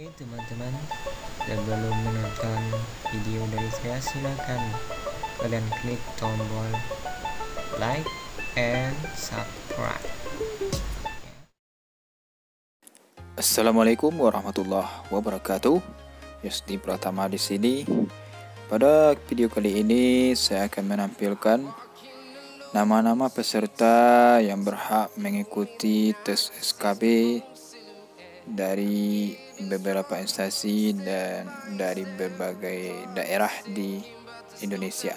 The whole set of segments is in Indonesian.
Oke teman-teman dan belum menonton video dari saya silakan kalian klik tombol like and subscribe Assalamualaikum warahmatullahi wabarakatuh. Yusdi Pratama di sini. Pada video kali ini saya akan menampilkan nama-nama peserta yang berhak mengikuti tes SKB dari beberapa instansi dan dari berbagai daerah di Indonesia.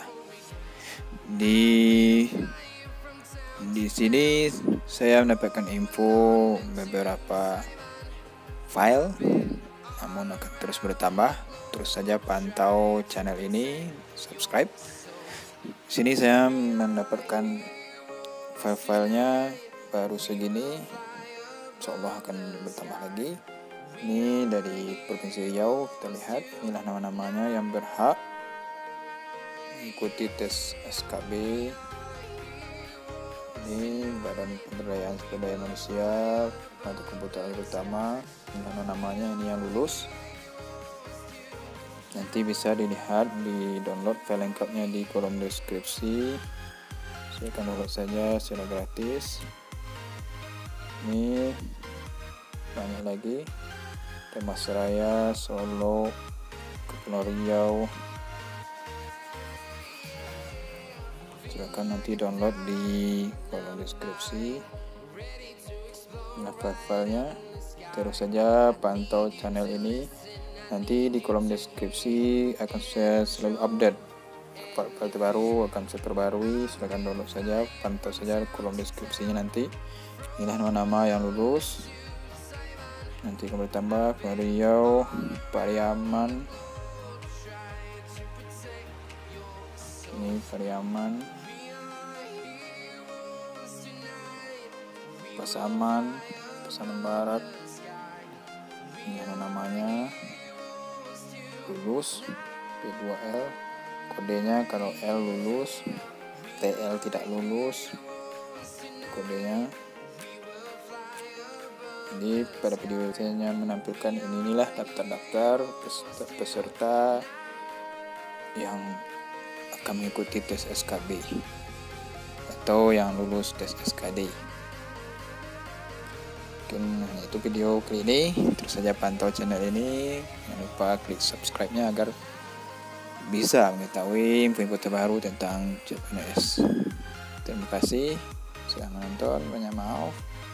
Di di sini saya mendapatkan info beberapa file namun akan terus bertambah. Terus saja pantau channel ini, subscribe. Sini saya mendapatkan file-filenya baru segini. Insya Allah akan bertambah lagi. Ini dari Provinsi Riau kita lihat. Inilah nama-namanya yang berhak. Mengikuti tes SKB ini Badan Pemberdayaan Sumber Daya Manusia atau Kebutuhan Utama. Ini namanya ini yang lulus. Nanti bisa dilihat di download file lengkapnya di kolom deskripsi. Saya akan download saja secara gratis ini banyak lagi Temas Raya, Solo, Kepulauan Riau. Silakan nanti download di kolom deskripsi. Nah, filenya terus saja pantau channel ini. Nanti di kolom deskripsi akan saya selalu update file terbaru akan saya perbarui silahkan download saja pantau saja kolom deskripsinya nanti inilah nama-nama yang lulus. Nanti akan bertambah ke Riau Pariaman ini Pariaman Pasaman Pasaman Barat. Ini namanya. Lulus P2L kodenya kalau L lulus TL tidak lulus kodenya jadi pada video saya menampilkan ini inilah daftar-daftar peserta yang akan mengikuti tes SKB atau yang lulus tes SKD mungkin itu video kali ini. Terus saja pantau channel ini. Jangan lupa klik subscribe nya agar bisa mengetahui info-info terbaru tentang JPNS terima kasih. Sudah menonton banyak maaf